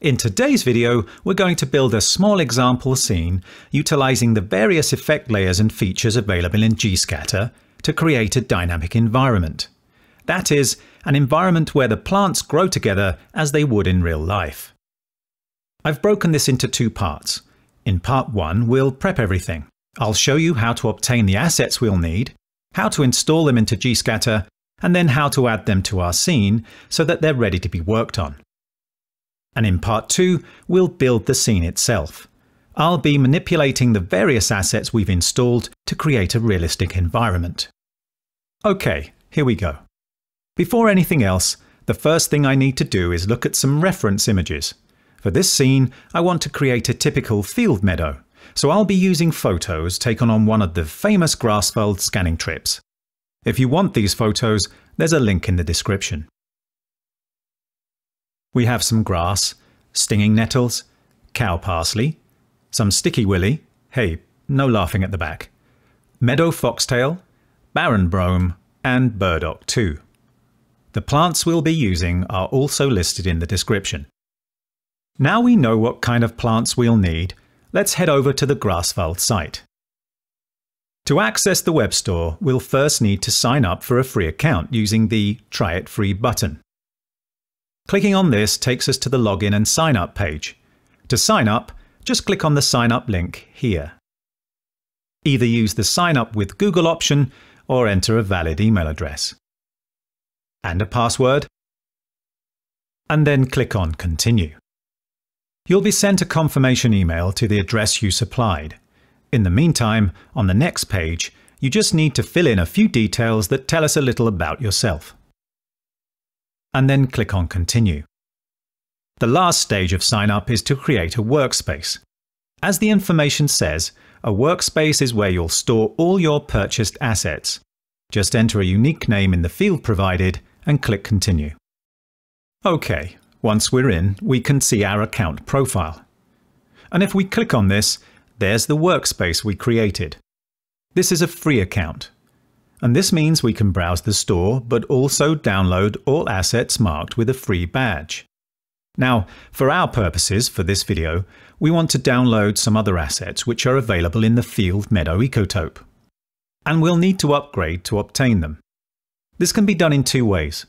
In today's video, we're going to build a small example scene utilizing the various effect layers and features available in Gscatter to create a dynamic environment. That is, an environment where the plants grow together as they would in real life. I've broken this into two parts. In part 1, we'll prep everything. I'll show you how to obtain the assets we'll need, how to install them into Gscatter, and then how to add them to our scene so that they're ready to be worked on. And in part 2, we'll build the scene itself. I'll be manipulating the various assets we've installed to create a realistic environment. Okay, here we go. Before anything else, the first thing I need to do is look at some reference images. For this scene, I want to create a typical field meadow, so I'll be using photos taken on one of the famous Graswald scanning trips. If you want these photos, there's a link in the description. We have some grass, stinging nettles, cow parsley, some sticky willy, hey, no laughing at the back, meadow foxtail, barren brome, and burdock too. The plants we'll be using are also listed in the description. Now we know what kind of plants we'll need, let's head over to the Graswald site. To access the web store, we'll first need to sign up for a free account using the Try It Free button. Clicking on this takes us to the login and sign up page. To sign up, just click on the sign up link here. Either use the sign up with Google option or enter a valid email address. And a password. And then click on continue. You'll be sent a confirmation email to the address you supplied. In the meantime, on the next page, you just need to fill in a few details that tell us a little about yourself and then click on Continue. The last stage of sign up is to create a workspace. As the information says, a workspace is where you'll store all your purchased assets. Just enter a unique name in the field provided and click Continue. OK, once we're in, we can see our account profile. And if we click on this, there's the workspace we created. This is a free account, and this means we can browse the store but also download all assets marked with a free badge. Now, for our purposes for this video, we want to download some other assets which are available in the Field Meadow Ecotope. And we'll need to upgrade to obtain them. This can be done in two ways.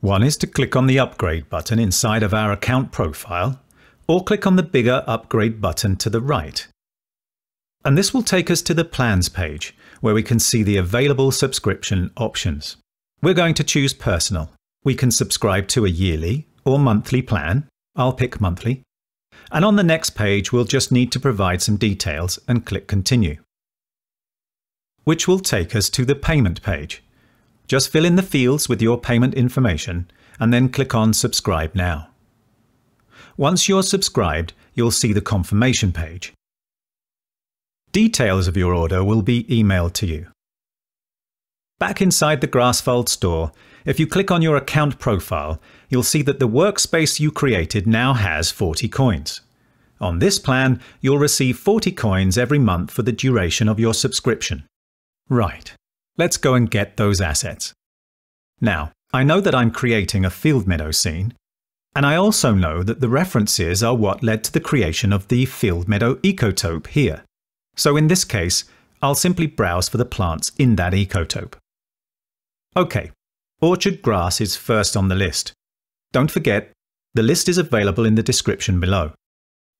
One is to click on the Upgrade button inside of our account profile, or click on the bigger Upgrade button to the right. And this will take us to the Plans page, where we can see the available subscription options. We're going to choose Personal. We can subscribe to a yearly or monthly plan. I'll pick monthly. And on the next page, we'll just need to provide some details and click Continue. Which will take us to the Payment page. Just fill in the fields with your payment information and then click on Subscribe Now. Once you're subscribed, you'll see the confirmation page. Details of your order will be emailed to you. Back inside the Graswald store, if you click on your account profile, you'll see that the workspace you created now has 40 coins. On this plan, you'll receive 40 coins every month for the duration of your subscription. Right, let's go and get those assets. Now, I know that I'm creating a field meadow scene, and I also know that the references are what led to the creation of the field meadow ecotope here. So in this case, I'll simply browse for the plants in that ecotope. OK, orchard grass is first on the list. Don't forget, the list is available in the description below.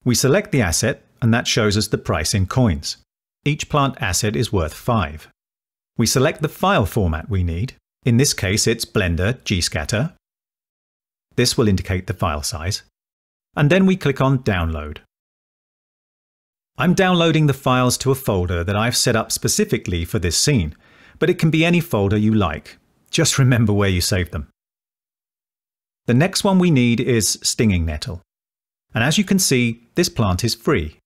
We select the asset and that shows us the price in coins. Each plant asset is worth 5. We select the file format we need. In this case, it's Blender Gscatter. This will indicate the file size. And then we click on Download. I'm downloading the files to a folder that I've set up specifically for this scene, but it can be any folder you like. Just remember where you saved them. The next one we need is stinging nettle. And as you can see, this plant is free.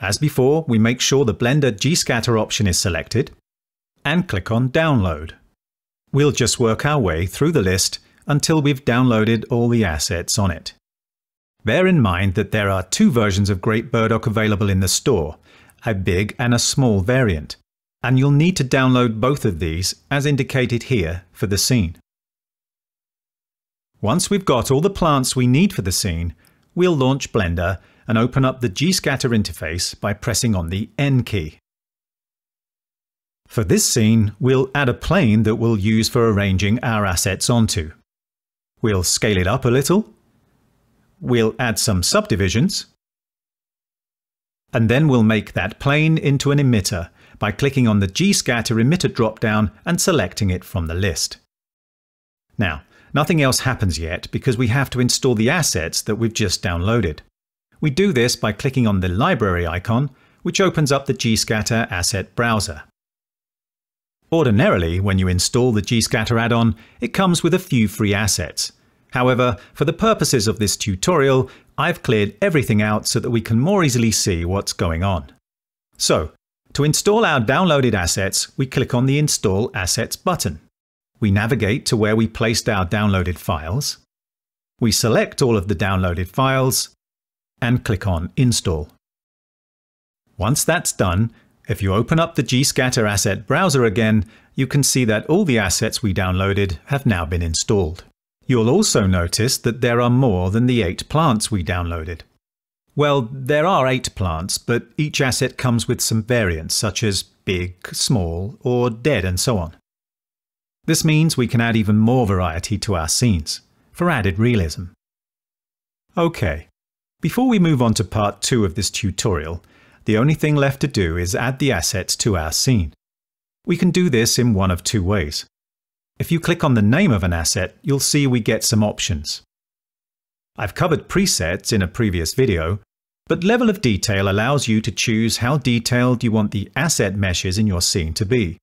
As before, we make sure the Blender Gscatter option is selected and click on Download. We'll just work our way through the list until we've downloaded all the assets on it. Bear in mind that there are two versions of Great Burdock available in the store, a big and a small variant, and you'll need to download both of these as indicated here for the scene. Once we've got all the plants we need for the scene, we'll launch Blender and open up the G-Scatter interface by pressing on the N key. For this scene, we'll add a plane that we'll use for arranging our assets onto. We'll scale it up a little. We'll add some subdivisions. And then we'll make that plane into an emitter by clicking on the G-Scatter emitter dropdown and selecting it from the list. Now, nothing else happens yet because we have to install the assets that we've just downloaded. We do this by clicking on the library icon, which opens up the G-Scatter asset browser. Ordinarily, when you install the G-Scatter add-on, it comes with a few free assets. However, for the purposes of this tutorial, I've cleared everything out so that we can more easily see what's going on. So, to install our downloaded assets, we click on the Install Assets button. We navigate to where we placed our downloaded files. We select all of the downloaded files and click on Install. Once that's done, if you open up the G-Scatter asset browser again, you can see that all the assets we downloaded have now been installed. You'll also notice that there are more than the eight plants we downloaded. Well, there are eight plants, but each asset comes with some variants such as big, small, or dead and so on. This means we can add even more variety to our scenes, for added realism. OK, before we move on to part 2 of this tutorial, the only thing left to do is add the assets to our scene. We can do this in one of two ways. If you click on the name of an asset, you'll see we get some options. I've covered presets in a previous video, but level of detail allows you to choose how detailed you want the asset meshes in your scene to be,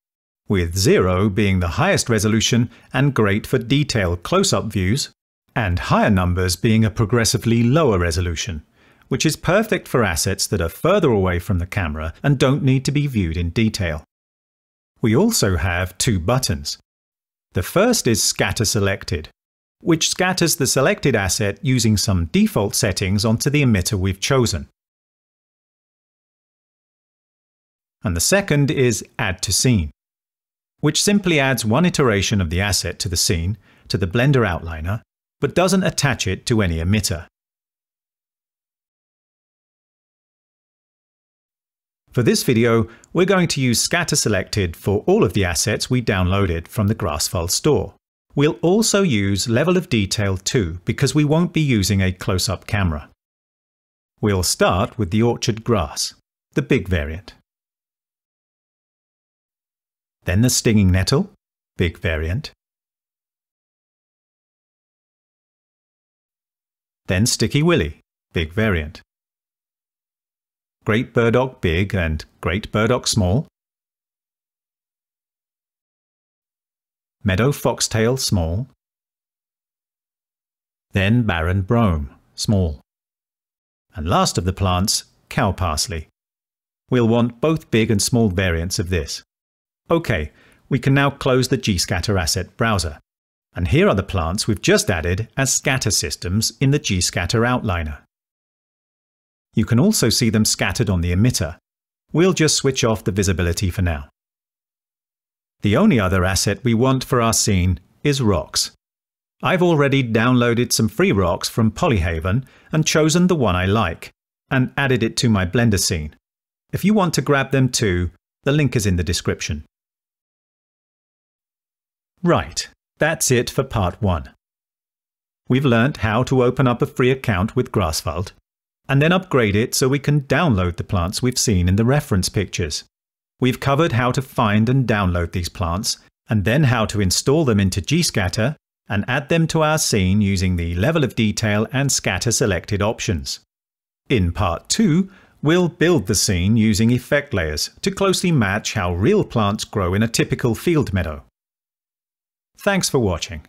with 0 being the highest resolution and great for detailed close-up views, and higher numbers being a progressively lower resolution, which is perfect for assets that are further away from the camera and don't need to be viewed in detail. We also have two buttons. The first is Scatter Selected, which scatters the selected asset using some default settings onto the emitter we've chosen. And the second is Add to Scene, which simply adds one iteration of the asset to the scene, to the Blender outliner, but doesn't attach it to any emitter. For this video, we're going to use Scatter Selected for all of the assets we downloaded from the Graswald store. We'll also use Level of Detail too, because we won't be using a close-up camera. We'll start with the orchard grass, the big variant. Then the stinging nettle, big variant. Then sticky willy, big variant. Great Burdock Big and Great Burdock Small, Meadow Foxtail Small, then Barren Brome Small, and last of the plants, Cow Parsley. We'll want both big and small variants of this. OK, we can now close the GScatter asset browser. And here are the plants we've just added as scatter systems in the GScatter outliner. You can also see them scattered on the emitter. We'll just switch off the visibility for now. The only other asset we want for our scene is rocks. I've already downloaded some free rocks from Polyhaven and chosen the one I like, and added it to my Blender scene. If you want to grab them too, the link is in the description. Right, that's it for part 1. We've learnt how to open up a free account with Graswald, and then upgrade it so we can download the plants we've seen in the reference pictures. We've covered how to find and download these plants, and then how to install them into GScatter and add them to our scene using the level of detail and scatter selected options. In part 2, we'll build the scene using effect layers to closely match how real plants grow in a typical field meadow. Thanks for watching.